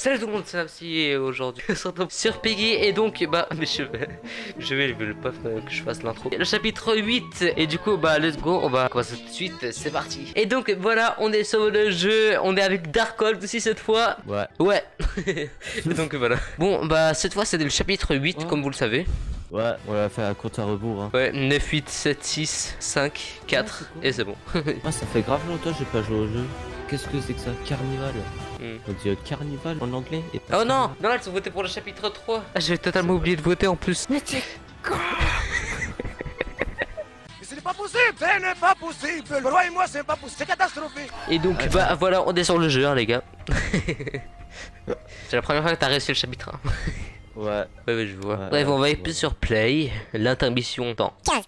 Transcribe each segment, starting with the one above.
Salut tout le monde, c'est Napsy et aujourd'hui on se retrouve sur Piggy et donc bah mais je vais je vais le pas que je fasse l'intro. Le chapitre 8 et du coup bah let's go, on va commencer tout de suite, c'est parti. Et donc voilà, on est sur le jeu, on est avec Darkhold aussi cette fois. Ouais. Ouais. Et donc voilà. Bon bah cette fois c'est le chapitre 8 Ouais. comme vous le savez. Ouais, on l'a fait à compte à rebours. Hein. Ouais, 9 8 7 6 5 4 c'est cool. et c'est bon. Ah, ça fait grave longtemps que j'ai pas joué au jeu. Qu'est-ce que c'est que ça? Carnival. On dit euh, carnival en anglais et pas Oh non, non, elles ont voté pour le chapitre 3. Ah, j'ai totalement oublié de voter en plus. Mais ce n'est pas possible Ce n'est pas possible Croyez-moi, c'est pas possible, c'est catastrophique Et donc, Ah, bah voilà, on est sur le jeu, hein, les gars. c'est la première fois que t'as réussi le chapitre 1. Ouais. Ouais, ouais, je vois. Ouais, Bref, on va ouais. appuyer sur play. L'intermission temps. 15,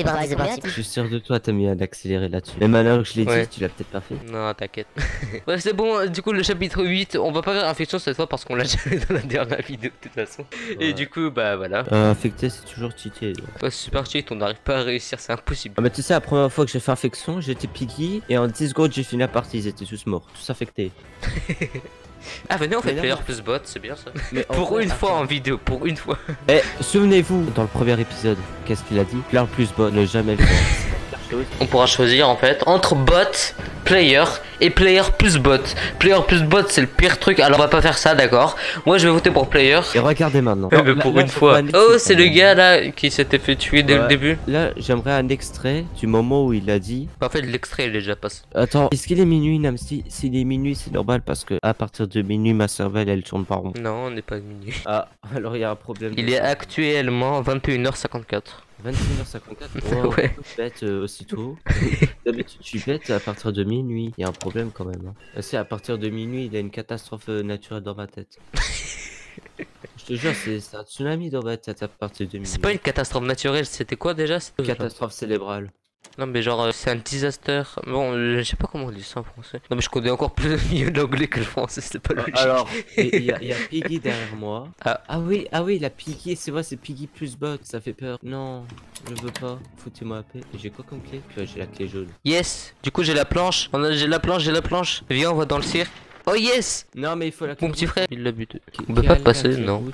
C'est parti, c'est parti. Je suis sûr de toi, t'as mis un accéléré là-dessus. Mais maintenant que je l'ai Ouais. dit, tu l'as peut-être pas fait. Non, t'inquiète. Bref, c'est bon, du coup, le chapitre 8, on va pas faire infection cette fois parce qu'on l'a déjà fait dans la dernière vidéo de toute façon. Et Ouais. du coup, bah voilà. Euh, infecté, c'est toujours cheaté. Ouais, c'est super cheat, on n'arrive pas à réussir, c'est impossible. Ah, mais tu sais, la première fois que j'ai fait infection, j'étais piggy et en 10 secondes, j'ai fini la partie. Ils étaient tous morts, tous infectés. Ah, venez, on fait player plus bot, c'est bien ça. Mais Pour une fois en vidéo, pour une fois. Eh, souvenez-vous, dans le premier épisode, qu'est-ce qu'il a dit? Player plus bot, ne jamais le faire. On pourra choisir en fait entre bot, player et player plus bot. Player plus bot c'est le pire truc, alors on va pas faire ça d'accord. Moi je vais voter pour player. Et regardez maintenant. Eh Là- pour là, une fois. Oh c'est le gars là qui s'était fait tuer dès le début. Là, j'aimerais un extrait du moment où il a dit En fait l'extrait il est déjà passé. Attends, est-ce qu'il est minuit, Namsi? S'il est minuit, c'est normal parce que à partir de minuit, ma cervelle elle tourne pas rond. Non on n'est pas minuit. Ah, alors il y a un problème. Il est actuellement 21h54. 21h54. Wow, Ouais. Bête euh, aussitôt. D'habitude, je suis bête à partir de minuit. Il y a un problème quand même. Hein. Ah, C'est à partir de minuit, il y a une catastrophe euh, naturelle dans ma tête. je te jure, c'est un tsunami dans ma tête à partir de minuit. C'est pas une catastrophe naturelle, c'était quoi déjà catastrophe cérébrale. Non mais genre euh, c'est un disaster. Bon euh, je sais pas comment on dit ça en français. Non mais je connais encore plus mieux l'anglais que le français, c'est pas logique. Alors, il y, a- il y a Piggy derrière moi. Ah. oui, ah oui, la Piggy, c'est vrai, c'est Piggy plus bot, ça fait peur. Non, je veux pas. Foutez-moi la paix. J'ai quoi comme clé? J'ai la clé jaune. Yes Du coup j'ai la planche. On a- J'ai la planche, j'ai la planche. Viens on va dans le cirque. Oh yes Non, mais il faut la clé Mon petit frère, il l'a buté. On peut pas passer, non. rouge,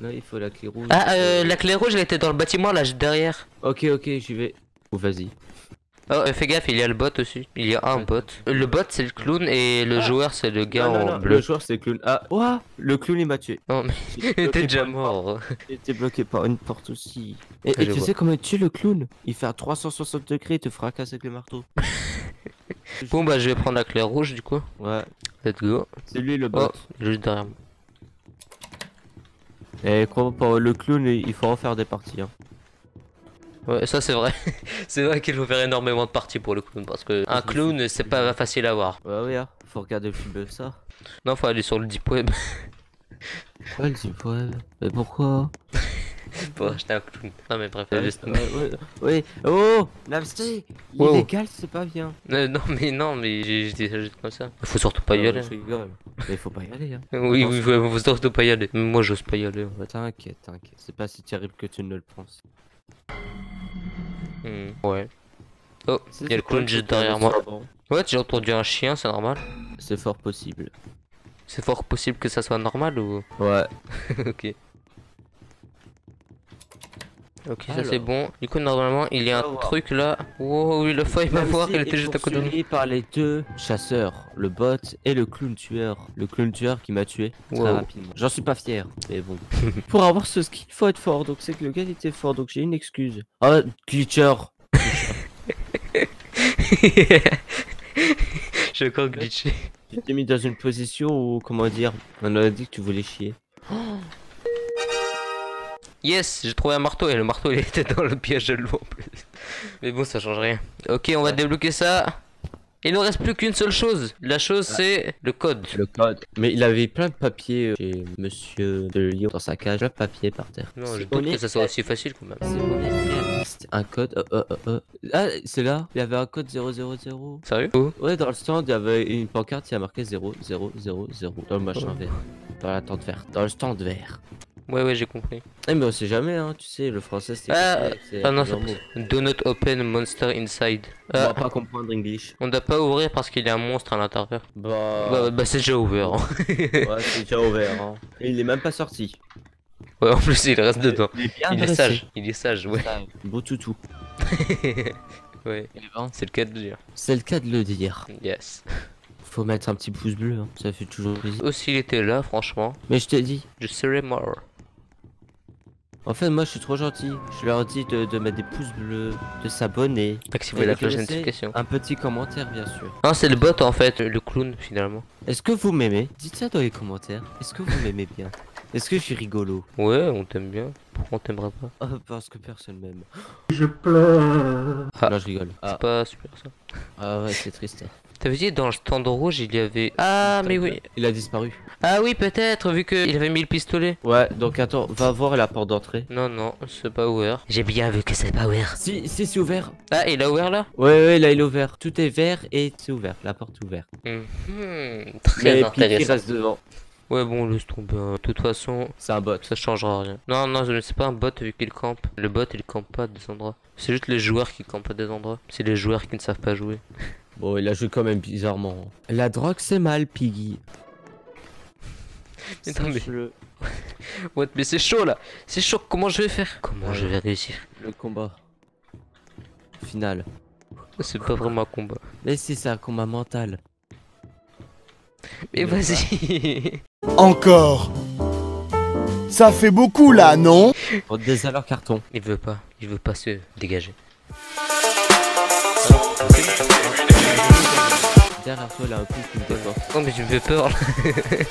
Non, il faut la clé rouge. Ah, euh, la clé rouge, elle était dans le bâtiment là, derrière. Ok, ok, j'y vais. Oh, vas-y. Oh, fais gaffe, il y a le bot aussi. Il y a un bot. Le bot, c'est le clown et le Ah. joueur, c'est le gars Non, non, en bleu. Le joueur, c'est le clown. Ah, ouah, le clown, il m'a tué. Non, mais il était déjà mort. J'étais bloqué par une porte aussi. Et, Je et tu vois. sais comment il tue le clown? Il fait à 360 degrés, il te fracasse avec le marteau. Bon, bah, je vais prendre la clé rouge du coup. Ouais, Let's go. c'est lui le Oh, bot. juste derrière moi. Et crois pour le clown, il faut en faire des parties. Hein. Ouais, ça c'est vrai. c'est vrai qu'il faut faire énormément de parties pour le clown parce que un clown, c'est pas facile à voir. Ouais, ouais, hein. faut regarder le film de ça. Non, faut aller sur le deep web Ouais, le type, ouais. Mais pourquoi pour acheter un clown. Non, mais bref, ouais, laisse ouais, ouais, ouais. Oh Namsty Wow. Illégal, c'est pas bien. Euh, non, mais non, mais j'ai dit ça juste comme ça. Faut surtout pas y aller. Mais faut pas y aller. Hein. Oui, oui, faut, faut surtout pas y aller. Moi, j'ose pas y aller. T'inquiète, t'inquiète. C'est pas si terrible que tu ne le penses. Hmm, Ouais. Oh, il y a le clown juste derrière moi. Ouais, j'ai entendu un chien, c'est normal. C'est fort possible. C'est fort possible que ça soit normal ou? Ouais. ok. Ok, ça c'est bon. Du coup, normalement, il y a un truc là. Oh, oui, le feuille va voir, il était juste à côté de nous. par les deux chasseurs, le bot et le clown tueur. Le clown tueur qui m'a tué très Wow. rapidement. J'en suis pas fier, mais bon. Pour avoir ce skill, faut être fort. Donc c'est que le gars il était fort, donc j'ai une excuse. Oh, glitcher. J'ai encore glitché. Tu t'es mis dans une position où, comment dire, on a dit que tu voulais chier. Yes, j'ai trouvé un marteau et le marteau il était dans le piège de l'eau en plus. Mais bon, ça change rien. Ok, on va débloquer ça. Il ne reste plus qu'une seule chose. La chose c'est le code. Le code. Mais il avait plein de papiers chez Monsieur de Lyon dans sa cage, plein de papiers par terre. Non, je doute que ça soit aussi facile quand même. C'est. Un code. euh, euh, euh, euh. Ah, c'est là. Il y avait un code 000. Sérieux? Où Ouais, dans le stand, il y avait une pancarte qui a marqué 0, 0, 0, 0 dans le machin Oh. vert. Dans la tente verte. Dans le stand vert. Ouais, ouais, j'ai compris. Eh, mais on sait jamais, hein, tu sais, le français c'est. Ah, Ah non, mots. Do not open monster inside. On Ah, va pas comprendre English. on doit pas ouvrir parce qu'il y a un monstre à l'intérieur. Bah. Bah, bah c'est déjà ouvert. hein. ouais, c'est déjà ouvert. Hein. Et il est même pas sorti. Ouais, en plus, il reste dedans. Il est bien Il est sage. Il est sage, ouais. Sage. Beau toutou. ouais, Il est bon. c'est le cas de le dire. C'est le cas de le dire. Yes. Faut mettre un petit pouce bleu, hein. ça fait toujours plaisir. Oh, s'il était là, franchement, Mais je t'ai dit, je serais mort. En fait, moi je suis trop gentil. Je leur dis de, de mettre des pouces bleus, de s'abonner. Activez Et la cloche notification. Un petit commentaire, bien sûr. Non, c'est le bot en fait, le clown finalement. Est-ce que vous m'aimez? Dites ça dans les commentaires. Est-ce que vous m'aimez bien? Est-ce que je suis rigolo? Ouais, on t'aime bien. Pourquoi on t'aimerait pas? Oh, parce que personne m'aime. Ah. Non, je rigole. C'est Ah, pas super ça. ah ouais, c'est triste. T'avais dit dans le stand rouge il y avait. Ah, mais oui. Il a disparu. Ah oui, peut-être, vu qu'il avait mis le pistolet. Ouais, donc attends, va voir la porte d'entrée. Non, non, c'est pas ouvert. J'ai bien vu que c'est pas ouvert. Si, si, c'est ouvert. Ah, il a ouvert là? Ouais, ouais, là il est ouvert. Tout est vert et c'est ouvert. La porte est ouverte. Mhm, Très Mais intéressant. reste devant. Ouais, bon, laisse tomber. hein. De toute façon, C'est un bot. ça changera rien. Non, non, je- c'est pas un bot vu qu'il campe. Le bot il campe pas à des endroits. C'est juste les joueurs qui campent à des endroits. C'est les joueurs qui ne savent pas jouer. Bon, il a joué quand même bizarrement. La drogue, c'est mal, Piggy. Mais non, mais- Sache-le. What, mais c'est chaud là C'est chaud, comment je vais faire? Comment je vais réussir? Le combat. Final. C'est pas vraiment un combat. Mais si, c'est un combat mental. Mais vas-y Encore. Ça fait beaucoup là, non? Pour des alors carton. Il veut pas, il veut pas se dégager. Derrière toi, il a un qui me déporte. Oh mais tu me fais peur là.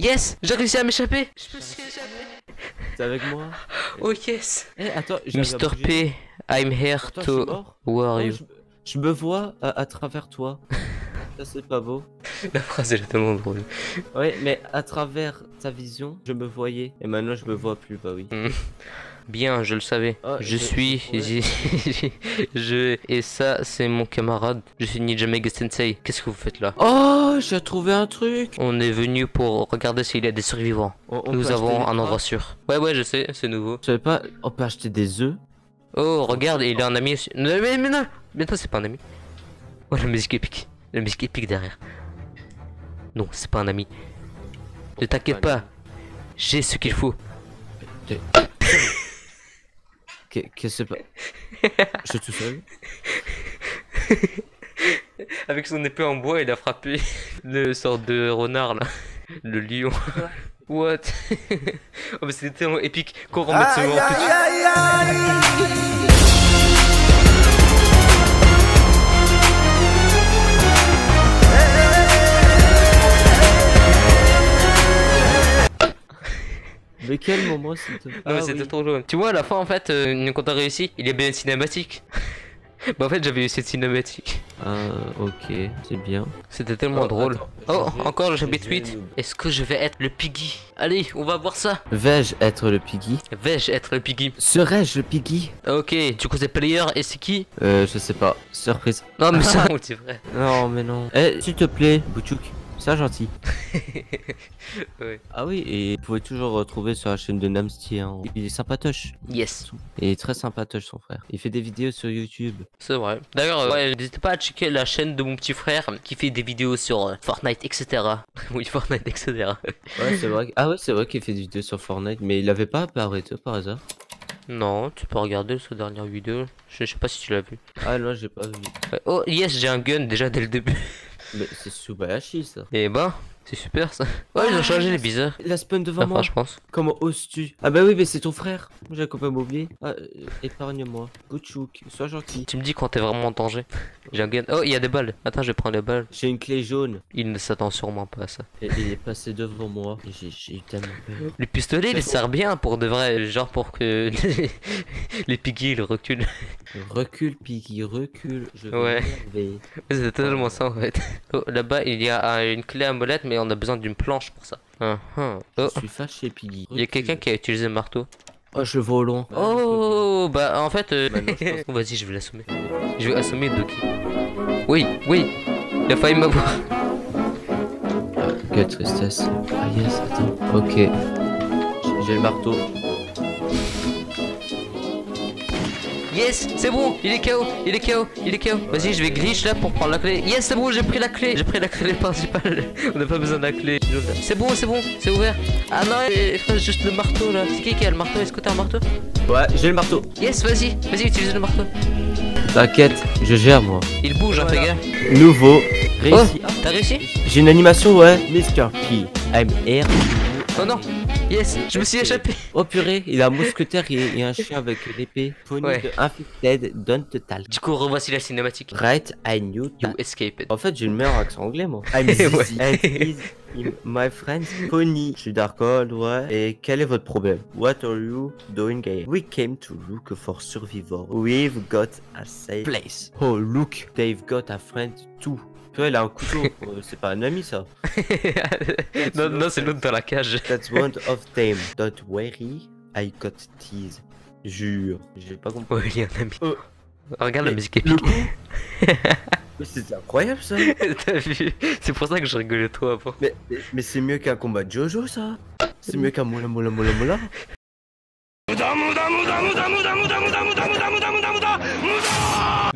Yes J'ai réussi à m'échapper Je me suis échappé T'es avec moi? Oh yes Eh, attends, bouger. P, I'm here je to... Who are Oh, you je, me vois à, à travers toi. Ça, c'est pas beau. La phrase est tellement drôle. Ouais, mais à travers ta vision, je me voyais. Et maintenant, je me vois plus, bah oui. Bien, je le savais. Ah, je suis... ouais. je... Et ça, c'est mon camarade. Je suis Ninja Mega Sensei. Qu'est-ce que vous faites là? Oh, j'ai trouvé un truc. On est venu pour regarder s'il y a des survivants. On- on Nous avons un endroit sûr. Ouais, ouais, je sais, c'est nouveau. Je savais pas, on peut acheter des œufs? Oh, regarde, il a un ami aussi. Non, mais, mais non, mais non, c'est pas un ami. Oh, la musique épique. La musique épique derrière. Non, c'est pas un ami. Ne t'inquiète pas. J'ai ce qu'il faut. Qu'est- Qu'est-ce que c'est pas Je suis tout seul. Avec son épée en bois, il a frappé le sort de renard là. Le lion. What? Oh, mais c'était tellement épique qu'on remette ce moment tout de suite. Mais quel moment c'était Non, mais c'était trop drôle. Tu vois, à la fin, en fait, euh, quand t'as réussi, il y a bien une cinématique. bah, en fait, j'avais eu cette cinématique. Ah, ok, c'est bien. C'était tellement Oh, drôle. attends, Oh, vais- encore le chapitre vais 8. nous- Est-ce que je vais être le piggy? Allez, on va voir ça. Vais-je être le Piggy? Vais-je être le piggy? Serais-je le Piggy? Ok, du coup, c'est player et c'est qui? Euh, je sais pas. Surprise. Non, mais ça, dit vrai. Non, mais non. Eh, s'il te plaît, Bouchouk. C'est gentil. Ouais. Ah oui, et vous pouvez toujours retrouver sur la chaîne de Namsty. Hein. Il est sympatoche. Yes, Il est très sympatoche, son frère. Il fait des vidéos sur YouTube. c'est vrai. D'ailleurs, euh, ouais, n'hésitez pas à checker la chaîne de mon petit frère qui fait des vidéos sur euh, Fortnite, etc. oui, Fortnite, etc. Ouais, c'est vrai. Ah ouais, c'est vrai qu'il fait des vidéos sur Fortnite, mais il avait pas arrêté par hasard. non, tu peux regarder sa dernière vidéo. Je, je sais pas si tu l'as vu. Ah non, j'ai pas vu. Ouais. Oh, yes, j'ai un gun déjà dès le début. Mais c'est Subayashi ça. Et ben, c'est super ça. Ouais, ils ont changé les bizarres. La spawn devant Enfin, moi. je pense. Comment oses-tu? Ah bah oui, mais c'est ton frère. J'ai complètement oublié. Ah, euh, épargne-moi. Bouchouk, sois gentil. Tu me dis quand t'es vraiment en danger. J'ai un gun. Oh, il y a des balles. Attends, je vais prendre les balles. J'ai une clé jaune. Il ne s'attend sûrement pas à ça. Et il est passé devant moi. J'ai eu tellement peur. Le pistolet, il sert bien pour de vrai. Genre pour que les piggy ils reculent. Recule, Piggy, recule. Je vais Ouais. C'est totalement ça en fait. Oh, là-bas, il y a une clé à molette, mais on a besoin d'une planche pour ça. Ah, ah. Oh, Je suis fâché, Piggy. il y a quelqu'un qui a utilisé le marteau. Oh, je le vois au loin. Oh, bah en fait. euh, pense- Vas-y, je vais l'assommer. Je vais assommer Doki. Oui, oui. Il a failli m'avoir. Ok, quelle tristesse. Ah yes, attends. Ok. J'ai le marteau. Yes, c'est bon, il est KO, il est KO, il est KO. Vas-y, je vais glitch là pour prendre la clé. Yes, c'est bon, j'ai pris la clé. J'ai pris la clé principale. On n'a pas besoin de la clé. C'est bon, c'est bon, c'est ouvert. Ah non, il juste le marteau là. C'est qui qui a le marteau? Est-ce que t'as un marteau? Ouais, j'ai le marteau. Yes, vas-y, vas-y, utilise le marteau. T'inquiète, je gère moi. Il bouge, hein, fais gaffe. Nouveau. Oh, Réussi. t'as réussi? J'ai une animation, ouais. Mr. P. I'm here. Oh non, yes, je me suis échappé. Oh purée, il a un mousquetaire et, et un chien avec l'épée. Pony Ouais. de Infected, Don't Total. Du coup, revoici la cinématique. Right, I knew You that. escaped. En fait, j'ai le meilleur accent anglais, moi. I'm Ouais. My friend's pony. Je suis d'accord, ouais. Et quel est votre problème? What are you doing here? We came to look for survivor. We've got a safe place. Oh, look, they've got a friend too. Tu vois, il a un couteau. Euh, C'est pas un ami, ça. non, non, c'est l'autre dans la cage. That's one of them. Don't worry, I got tease. Jure, j'ai pas compris. Ouais, il y a un ami. Oh. Regarde la Mais musique le épique. Mais C'est incroyable, ça. T'as vu C'est pour ça que je rigolais trop avant. Mais, mais, mais c'est mieux qu'un combat de Jojo, ça. C'est mieux qu'un moula moula moula moula.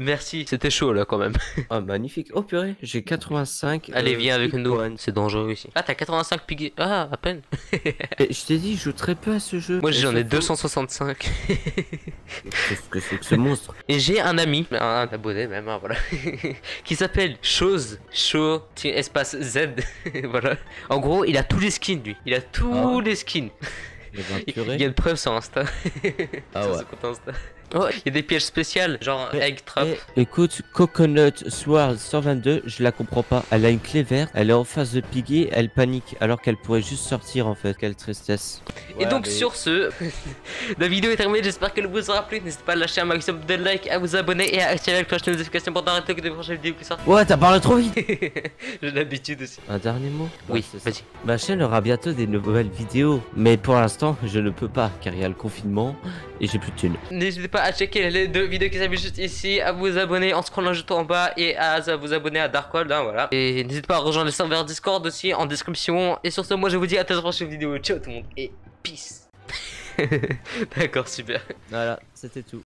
Merci, c'était chaud là quand même. Ah, magnifique. Oh purée, j'ai 85. Allez, euh, viens avec nous. C'est dangereux ici. Ah, t'as 85 piggy. Ah, à peine. Et je t'ai dit, je joue très peu à ce jeu. Moi j'en ai surtout- 265. Qu'est-ce que c'est que ce monstre Et j'ai un ami, un, abonné même, hein, voilà, qui s'appelle Chose, Show, espace Z, voilà. En gros, il a tous les skins lui, il a tous Ah. les skins. Eh ben, Il y a une preuve sur Insta. Ah Sur ouais. son compte Insta. Oh, il y a des pièges spéciales, genre Mais- Egg Trap. Écoute, Coconut Sword 122, je la comprends pas. Elle a une clé verte, elle est en face de Piggy, elle panique alors qu'elle pourrait juste sortir en fait. Quelle tristesse. Et donc sur ce, la vidéo est terminée, j'espère qu'elle vous aura plu. N'hésitez pas à lâcher un maximum de likes, à vous abonner et à activer la cloche de notification pour n'arrêter que des prochaines vidéos qui sortent. Ouais, t'as parlé trop vite. J'ai l'habitude aussi. Un dernier mot? Oui, Ouais, vas-y. Ma chaîne aura bientôt des nouvelles vidéos, mais pour l'instant, je ne peux pas car il y a le confinement et j'ai plus de thunes. N'hésitez pas à checker les deux vidéos qui s'affichent juste ici, à vous abonner en scrollant juste en bas et à vous abonner à Darkhold, hein, voilà. Et n'hésitez pas à rejoindre le serveur Discord aussi en description. Et sur ce, moi je vous dis à toute prochaine vidéo. Ciao tout le monde et peace. D'accord, super. Voilà, c'était tout.